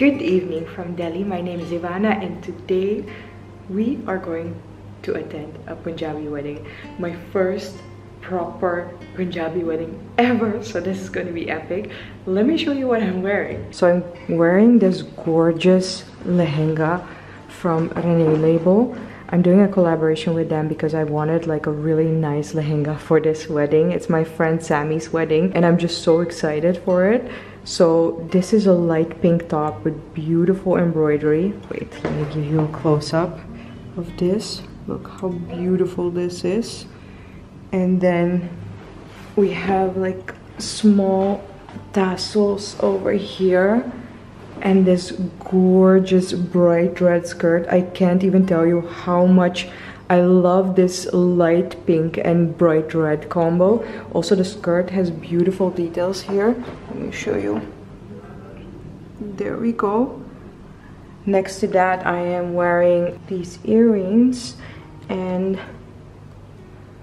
Good evening from Delhi. My name is Ivana and today we are going to attend a Punjabi wedding. My first proper Punjabi wedding ever. So this is going to be epic. Let me show you what I'm wearing. So I'm wearing this gorgeous lehenga from Renee Label. I'm doing a collaboration with them because I wanted like a really nice lehenga for this wedding. It's my friend Sami's wedding and I'm just so excited for it. So this is a light pink top with beautiful embroidery. Wait, let me give you a close-up of this. Look how beautiful this is. And then we have like small tassels over here and this gorgeous bright red skirt. I can't even tell you how much I love this light pink and bright red combo. Also the skirt has beautiful details here. Let me show you. There we go. Next to that I am wearing these earrings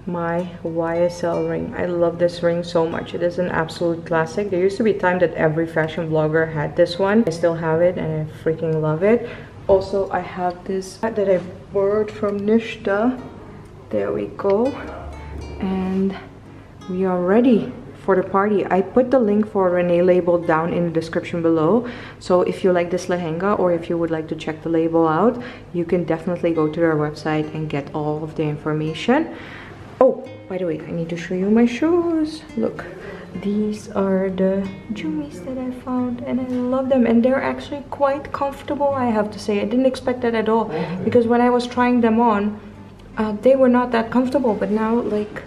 my YSL ring. I love this ring so much. It is an absolute classic. There used to be a time that every fashion blogger had this one. I still have it and I freaking love it. Also, I have this that I borrowed from Nishta. There we go. And we are ready for the party. I put the link for Renee label down in the description below. So if you like this lehenga or if you would like to check the label out, you can definitely go to their website and get all of the information. By the way, I need to show you my shoes. Look, these are the Jumis that I found and I love them and they're actually quite comfortable I have to say. I didn't expect that at all because when I was trying them on uh, they were not that comfortable but now like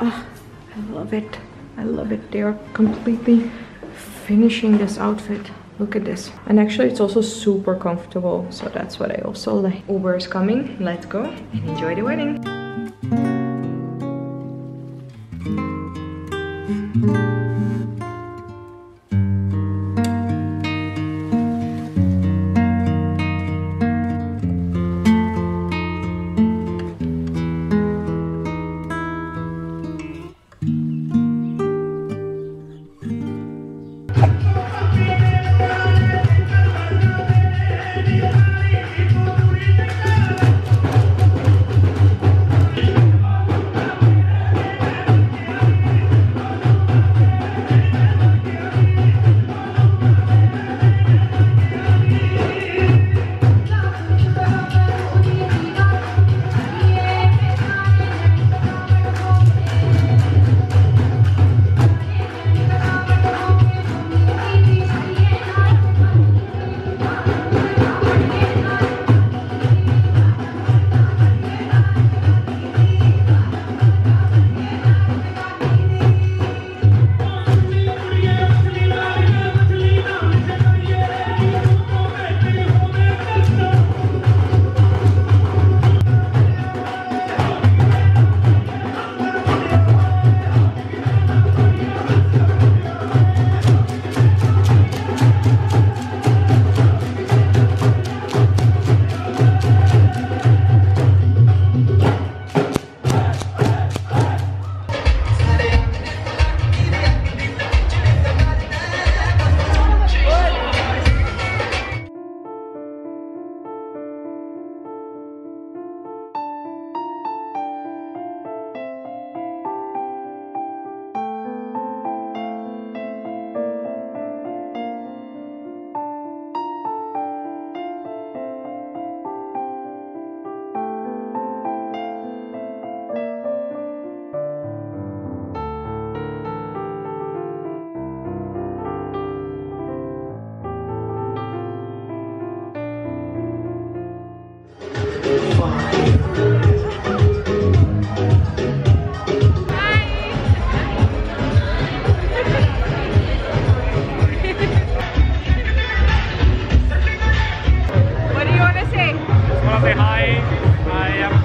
uh, I love it. I love it. They are completely finishing this outfit. Look at this. And actually it's also super comfortable so that's what I also like. Uber is coming. Let's go and enjoy the wedding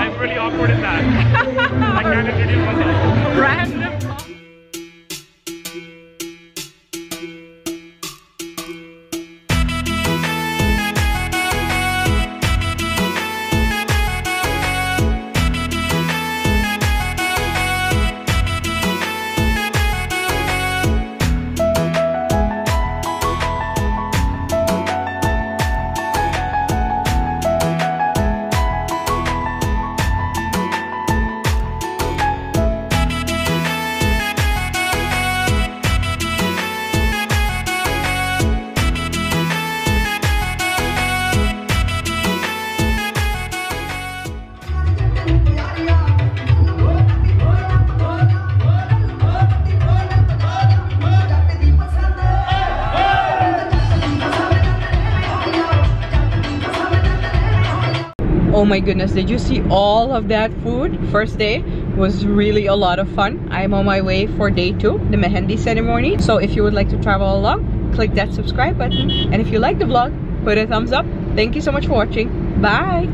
I'm really awkward in that. oh my goodness did you see all of that food? First day was really a lot of fun. I'm on my way for day two the mehendi ceremony. So if you would like to travel along click that subscribe button. And if you like the vlog put a thumbs up. Thank you so much for watching. Bye